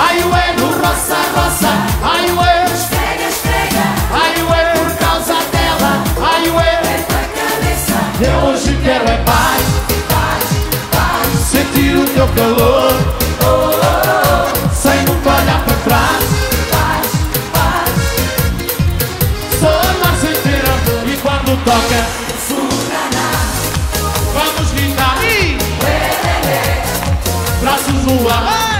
Ai ué, no roça, roça. Ai ué, Esfrega, esfrega, ai ué por causa dela. Ai ué, Perco a cabeça. eu hoje quero é paz. Paz, paz, Sentir o teu calor. Sem nunca olhar para trás. Paz, paz. Só ter amor E quando toca Vamos gritar. E Braços no ar ah!